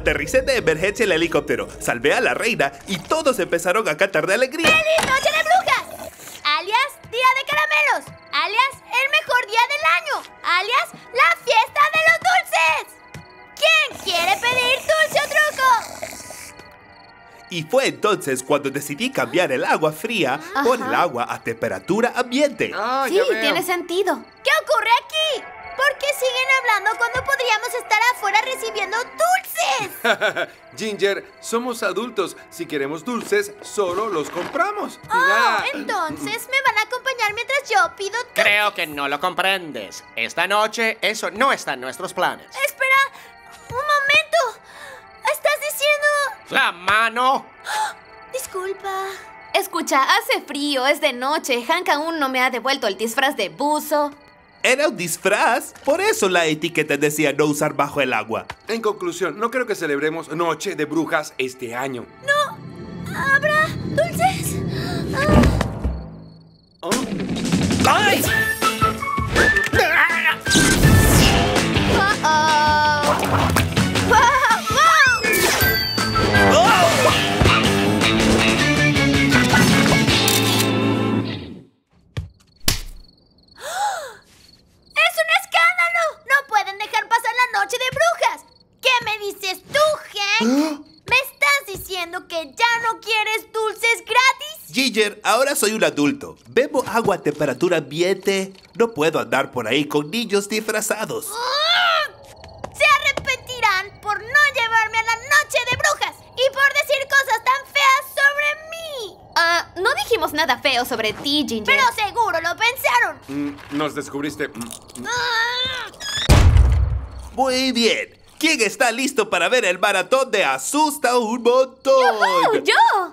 Aterricé de emergencia el helicóptero, salvé a la reina y todos empezaron a cantar de alegría. ¡Feliz Noche de Brujas! Alias Día de Caramelos. Alias el mejor día del año. Alias la fiesta de los dulces. ¿Quién quiere pedir dulce o truco? Y fue entonces cuando decidí cambiar el agua fría por el agua a temperatura ambiente. Ah, Sí, tiene sentido. ¿Qué ocurre aquí? ¿Por qué siguen hablando cuando podríamos estar afuera recibiendo dulces? Ginger, somos adultos. Si queremos dulces, solo los compramos. Oh, Nah. entonces me van a acompañar mientras yo pido dulces. Creo que no lo comprendes. Esta noche eso no está en nuestros planes. Espera, un momento. ¿Estás diciendo... La mano. Disculpa. Escucha, hace frío, es de noche. Hank aún no me ha devuelto el disfraz de buzo. Era un disfraz, por eso la etiqueta decía no usar bajo el agua. En conclusión, no creo que celebremos Noche de Brujas este año. ¿Habrá dulces? Oh, ¡Ay! Ginger, ahora soy un adulto. Bebo agua a temperatura ambiente. No puedo andar por ahí con niños disfrazados. Se arrepentirán por no llevarme a la noche de brujas y por decir cosas tan feas sobre mí. Ah, no dijimos nada feo sobre ti, Ginger. Pero seguro lo pensaron. mm, nos descubriste. mm, Muy bien. ¿Quién está listo para ver el maratón de Asusta un montón? ¡Oh, yo!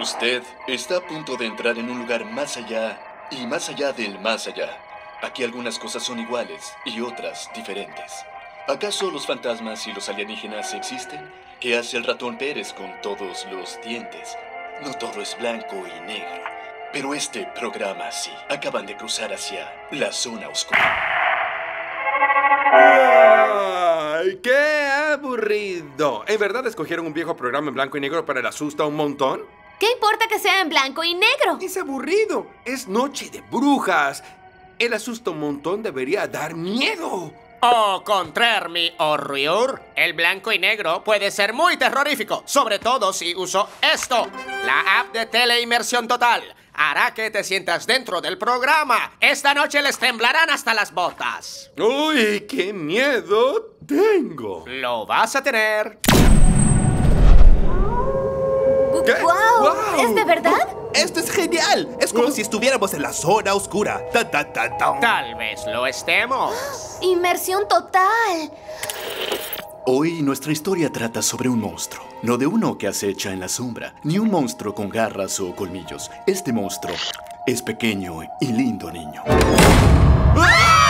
Usted está a punto de entrar en un lugar más allá y más allá del más allá. Aquí algunas cosas son iguales y otras diferentes. ¿Acaso los fantasmas y los alienígenas existen? ¿Qué hace el ratón Pérez con todos los dientes? No todo es blanco y negro. Pero este programa sí. Acaban de cruzar hacia la zona oscura. ¡Ay, qué aburrido! ¿En verdad escogieron un viejo programa en blanco y negro para el asusta un montón? ¿Qué importa que sea en blanco y negro? Es aburrido. Es noche de brujas. El asusta un montón debería dar miedo. O contrario, mi horror, el blanco y negro puede ser muy terrorífico, sobre todo si uso esto, la app de teleinmersión total. Hará que te sientas dentro del programa. Esta noche les temblarán hasta las botas. ¡Uy, qué miedo tengo! Lo vas a tener. ¿Qué? ¡Wow! ¡Guau! ¿Es de verdad? Esto es genial. Es como si estuviéramos en la zona oscura. Ta, ta, ta, ta. Tal vez lo estemos. Inmersión total. Hoy nuestra historia trata sobre un monstruo. No de uno que acecha en la sombra, ni un monstruo con garras o colmillos. Este monstruo es pequeño y lindo niño. Muy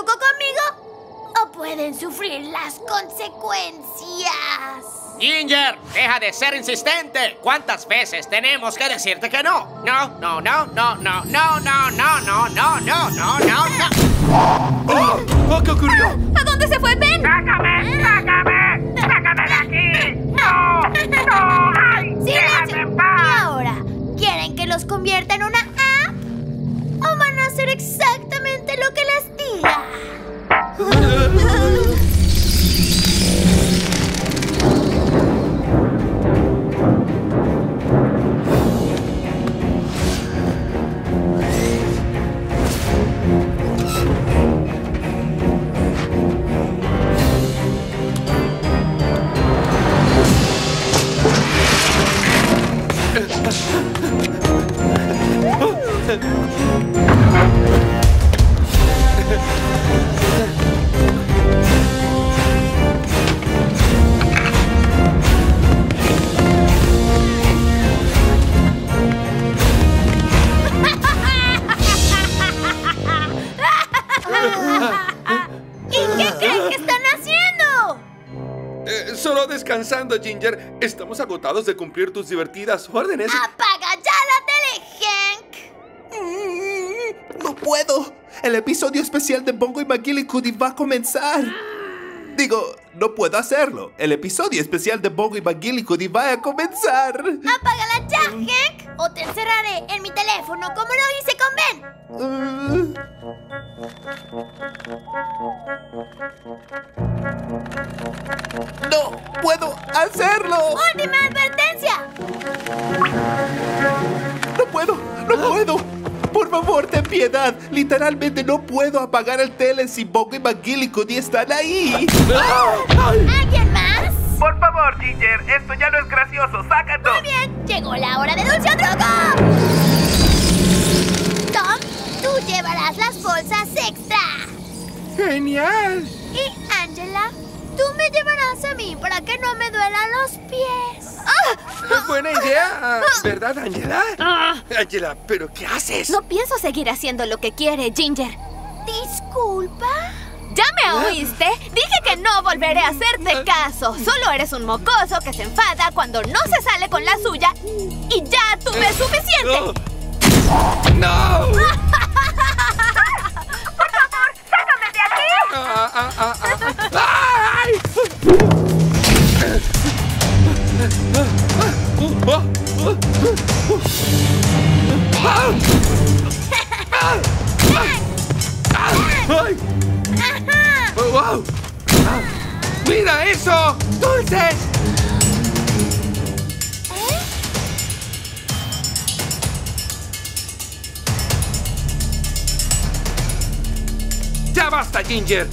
truco conmigo o pueden sufrir las consecuencias. Ginger, deja de ser insistente. ¿Cuántas veces tenemos que decirte que no? No, no, no, no, no, no, no, no, no, no, no, no, no, no. ¡Oh, qué ocurrió! ¿A dónde se fue Ben? ¡Silencio! Y ahora, ¿quieren que los convierta en una Ginger. Estamos agotados de cumplir tus divertidas órdenes. ¡Apaga ya la tele, Hank! Mm, No puedo. El episodio especial de Bongo y McGillicuddy va a comenzar. Digo, no puedo hacerlo. El episodio especial de Bongo y McGillicuddy va a comenzar. ¡Apágala ya, Hank! O te encerraré en mi teléfono como lo hice con Ben. Mm. No puedo hacerlo. ¡Última advertencia! No puedo, no puedo. Por favor, ten piedad. Literalmente no puedo apagar el tele si Bongo y McGillicuddy están ahí. ¿Alguien más? Por favor, Ginger, esto ya no es gracioso. Sácalo. Muy bien, llegó la hora de Dulce o Truco. Tom, tú llevarás las bolsas extra. ¡Genial! Me llevarás a mí para que no me duelan los pies. Buena idea, ah, ¿verdad, Angela? Angela, ¿pero qué haces? No pienso seguir haciendo lo que quiere, Ginger. Disculpa. ¿Ya me oíste? Dije que no volveré a hacerte caso. Solo eres un mocoso que se enfada cuando no se sale con la suya y ya tuve suficiente. ¡No! ¡No! Por favor, sácame de aquí. Ah, ah, ah, ah. ¡Ay! ¡Oh, wow! ¡Mira eso! ¡Dulces! ¡Ya basta, Ginger!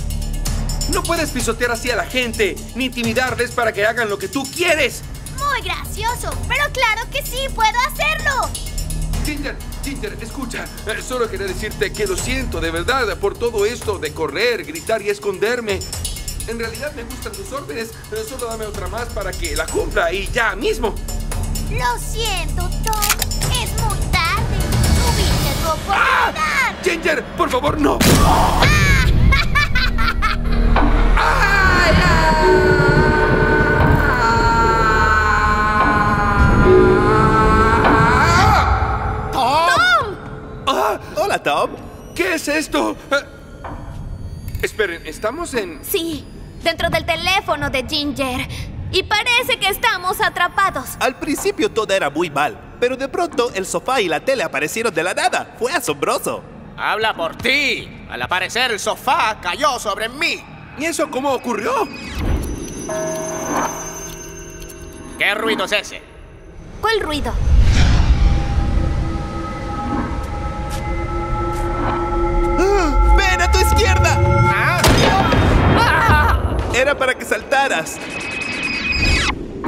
No puedes pisotear así a la gente, ni intimidarles para que hagan lo que tú quieres. Muy gracioso, pero claro que sí puedo hacerlo. Ginger, Ginger, escucha. Eh, Solo quería decirte que lo siento de verdad por todo esto de correr, gritar y esconderme. En realidad me gustan tus órdenes, pero solo dame otra más para que la cumpla y ya mismo. Lo siento, Tom. Es muy tarde. Tuviste tu ¡Ah! oportunidad. Ginger, por favor, no. ¡Ah! Esto? Eh, Esperen, ¿estamos en...? Sí, dentro del teléfono de Ginger. Y parece que estamos atrapados. Al principio todo era muy mal, pero de pronto el sofá y la tele aparecieron de la nada. Fue asombroso. Habla por ti. Al aparecer el sofá cayó sobre mí. ¿Y eso cómo ocurrió? ¿Qué ruido es ese? ¿Cuál ruido? Para que saltaras.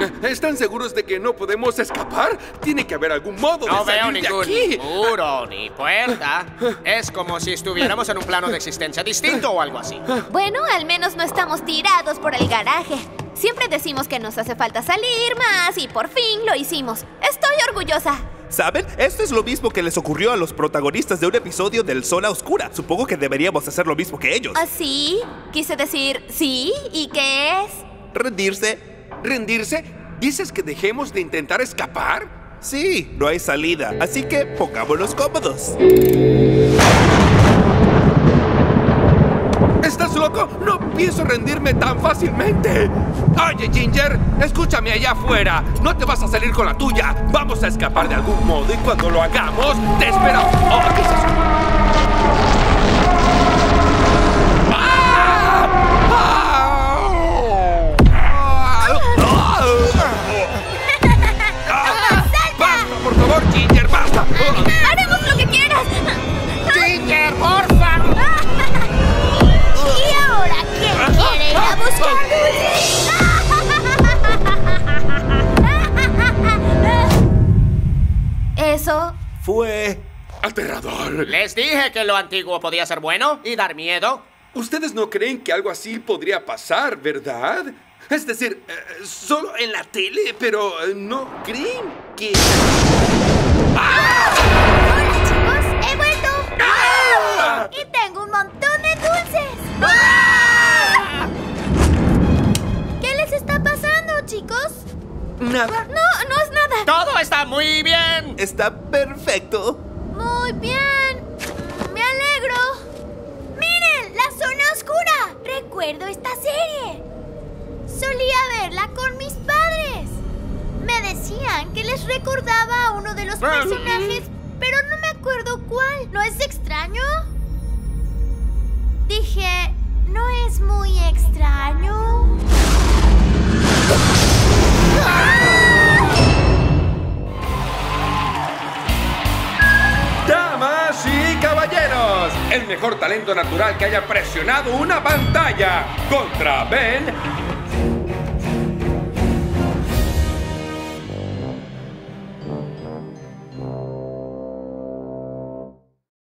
Eh, ¿Están seguros de que no podemos escapar? Tiene que haber algún modo No de veo salir ningún de aquí. muro ni puerta. Es como si estuviéramos en un plano de existencia distinto o algo así. Bueno, al menos no estamos tirados por el garaje. Siempre decimos que nos hace falta salir más y por fin lo hicimos. Estoy orgullosa. ¿Saben? Esto es lo mismo que les ocurrió a los protagonistas de un episodio del Zona Oscura. Supongo que deberíamos hacer lo mismo que ellos. ¿Así? Quise decir sí. ¿Y qué es? Rendirse. ¿Rendirse? ¿Dices que dejemos de intentar escapar? Sí, no hay salida, así que pongámonos cómodos. ¿Estás loco? No pienso rendirme tan fácilmente. Oye, Ginger, escúchame allá afuera. No te vas a salir con la tuya. Vamos a escapar de algún modo y cuando lo hagamos, te espero. Oh, ¿qué es eso? ¡Aterrador! Les dije que lo antiguo podía ser bueno y dar miedo. Ustedes no creen que algo así podría pasar, ¿verdad? Es decir, eh, solo en la tele, pero eh, no creen que... Hola chicos, he vuelto. ¡Ah! Y tengo un montón de dulces. ¿Qué les está pasando, chicos? nada. No, no es nada. Todo está muy bien. Está perfecto. Muy bien. Me alegro. Miren, la zona oscura. Recuerdo esta serie. Solía verla con mis padres. Me decían que les recordaba a uno de los personajes, pero no me acuerdo cuál. ¿No es extraño? Dije, ¿no es muy extraño? Damas mejor talento natural que haya presionado una pantalla contra Ben